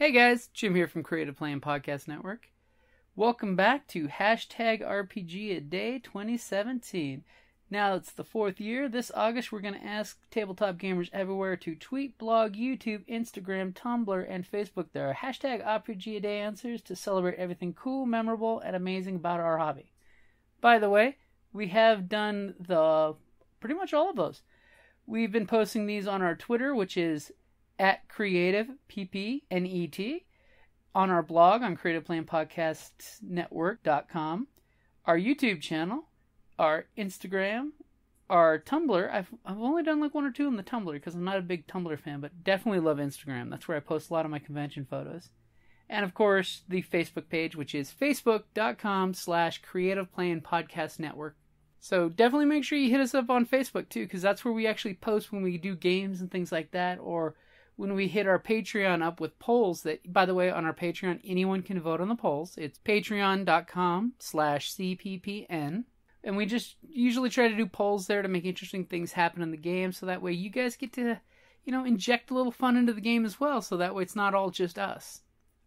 Hey guys, Jim here from Creative Play and Podcast Network. Welcome back to hashtag RPG a Day 2017. Now it's the fourth year. This August, we're going to ask tabletop gamers everywhere to tweet, blog, YouTube, Instagram, Tumblr, and Facebook their hashtag RPG a Day answers to celebrate everything cool, memorable, and amazing about our hobby. By the way, we have done the pretty much all of those. We've been posting these on our Twitter, which is at creative ppnet on our blog on creativeplayandpodcastnetwork.com our youtube channel our instagram our tumblr. I've, I've only done like one or two on the tumblr because i'm not a big tumblr fan but definitely love instagram. That's where i post a lot of my convention photos. And of course the facebook page which is facebook.com slash creative play and podcast network so definitely make sure you hit us up on facebook too because that's where we actually post when we do games and things like that or when we hit our Patreon up with polls that, by the way, on our Patreon, anyone can vote on the polls. It's patreon.com slash CPPN. And we just usually try to do polls there to make interesting things happen in the game so that way you guys get to, you know, inject a little fun into the game as well. So that way it's not all just us.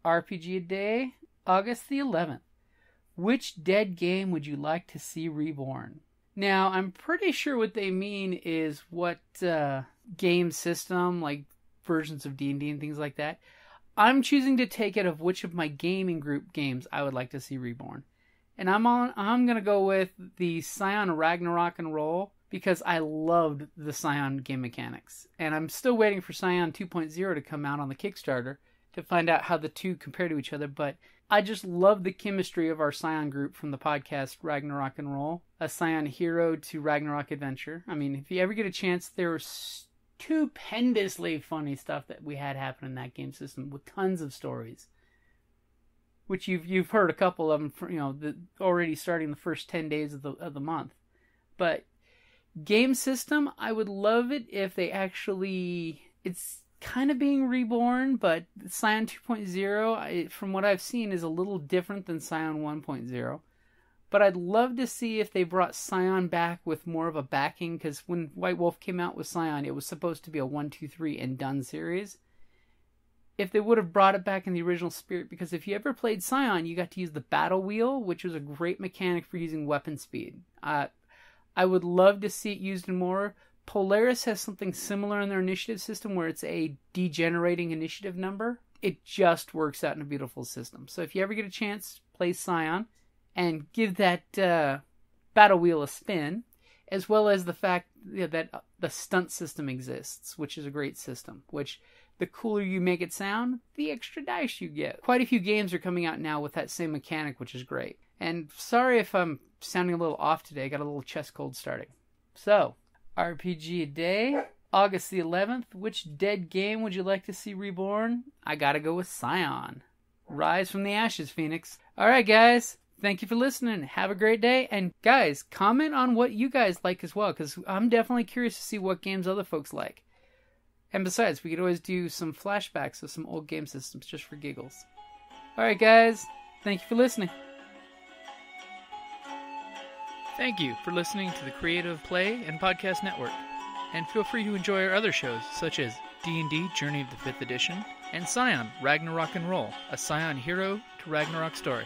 RPG a Day, August the 11th. Which dead game would you like to see reborn? Now, I'm pretty sure what they mean is what uh, game system, like versions of D&D and things like that. I'm choosing to take it of which of my gaming group games I would like to see reborn. And I'm on I'm going to go with the Scion Ragnarok and Roll because I loved the Scion game mechanics. And I'm still waiting for Scion 2.0 to come out on the Kickstarter to find out how the two compare to each other, but I just love the chemistry of our Scion group from the podcast Ragnarok and Roll, a Scion hero to Ragnarok adventure. I mean, if you ever get a chance, there's stupendously funny stuff that we had happen in that game system with tons of stories. Which you've you've heard a couple of them, for, you know, the, already starting the first ten days of the of the month. But game system, I would love it if they actually it's kind of being reborn, but Scion 2.0, from what I've seen, is a little different than Scion 1.0. But I'd love to see if they brought Scion back with more of a backing, because when White Wolf came out with Scion, it was supposed to be a 1, 2, 3 and done series. If they would have brought it back in the original spirit, because if you ever played Scion, you got to use the battle wheel, which was a great mechanic for using weapon speed. Uh, I would love to see it used in more. Polaris has something similar in their initiative system where it's a degenerating initiative number. It just works out in a beautiful system. So if you ever get a chance, play Scion and give that uh, battle wheel a spin, as well as the fact you know, that uh, the stunt system exists, which is a great system. Which the cooler you make it sound, the extra dice you get. Quite a few games are coming out now with that same mechanic, which is great. And sorry if I'm sounding a little off today. I got a little chest cold starting. So, RPG a day, August the 11th. Which dead game would you like to see reborn? I gotta go with Scion. Rise from the ashes, Phoenix. Alright, guys. Thank you for listening. Have a great day. And guys, comment on what you guys like as well, because I'm definitely curious to see what games other folks like. And besides, we could always do some flashbacks of some old game systems just for giggles. Alright, guys. Thank you for listening. Thank you for listening to the Creative Play and Podcast Network. And feel free to enjoy our other shows, such as D&D Journey of the 5th Edition and Scion Ragnarok and Roll, a Scion hero to Ragnarok story.